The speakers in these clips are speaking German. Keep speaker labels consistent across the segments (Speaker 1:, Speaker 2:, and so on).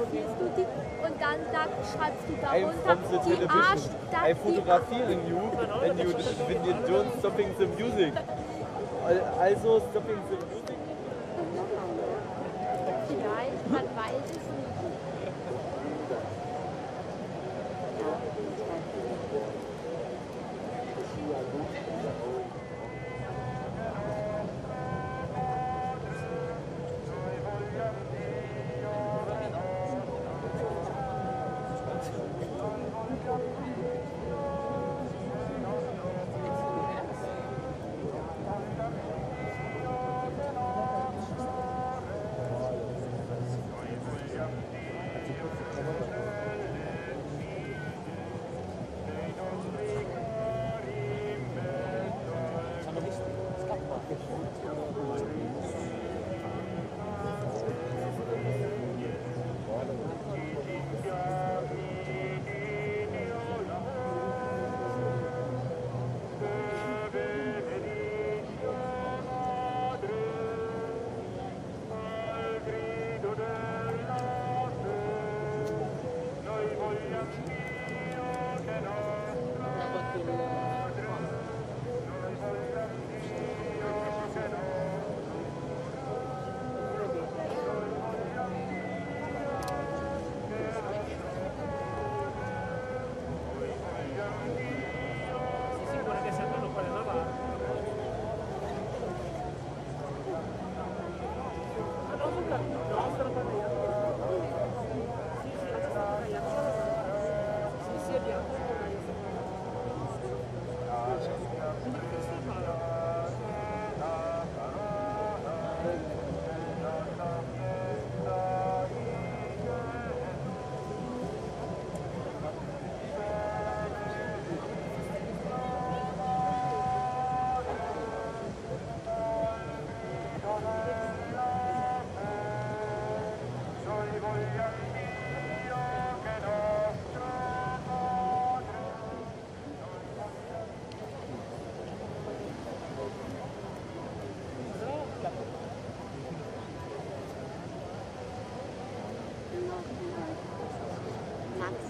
Speaker 1: fotografierst du die und dann da schreibst du darunter die Arsch,
Speaker 2: television.
Speaker 1: da,
Speaker 2: I fotografieren you when you when you don't stopping the music. Al- Also stopping the music.
Speaker 1: Vielleicht, man weiß es nicht.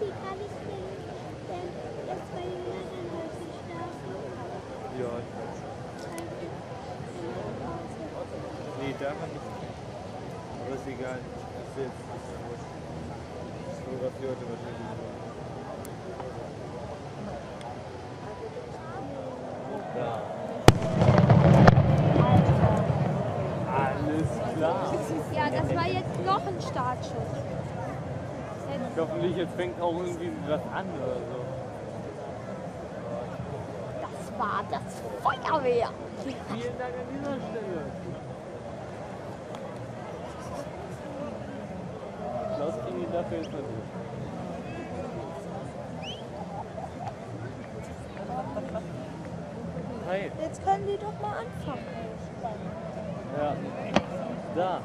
Speaker 3: Maxi kann ich denn, denn das war jünger dann heute schlafen.
Speaker 2: Ja. Nee, darf man nicht. Aber ist egal. Ist jetzt. Ich fotografiere heute wahrscheinlich nur. Ja. Alles klar.
Speaker 1: Ja, das war jetzt noch ein Startschuss.
Speaker 2: Hoffentlich jetzt fängt auch irgendwie was an oder so.
Speaker 1: Das war das Feuerwehr.
Speaker 2: Vielen Dank an dieser Stelle. Klaus ihn dafür jetzt mal durch. Hi.
Speaker 1: Jetzt können die doch mal anfangen.
Speaker 2: Ja. Da.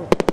Speaker 1: Oh.